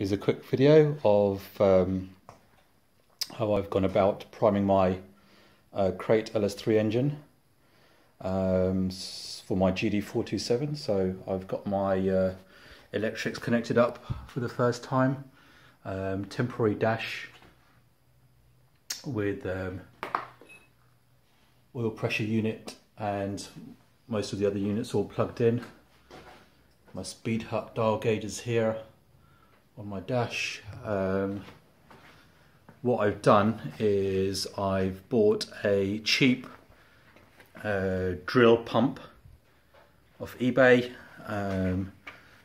is a quick video of um, how I've gone about priming my uh, Crate LS3 engine um, for my GD427. So I've got my uh, electrics connected up for the first time, um, temporary dash with um, oil pressure unit and most of the other units all plugged in. My SpeedHut dial gauge is here on my dash. Um, what I've done is I've bought a cheap uh, drill pump off eBay, um,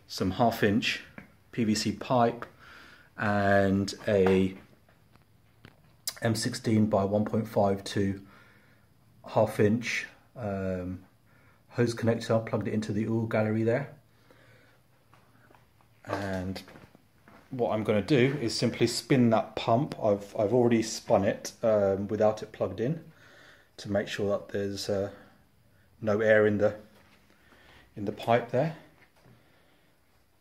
some half inch PVC pipe and a M16 by 1.5 to half inch um, hose connector, plugged it into the oil gallery there. And what I'm going to do is simply spin that pump. I've, I've already spun it um, without it plugged in to make sure that there's uh, no air in the in the pipe there.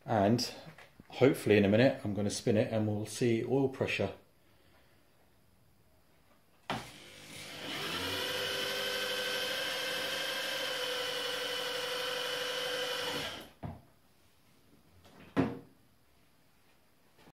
And hopefully in a minute I'm going to spin it and we'll see oil pressure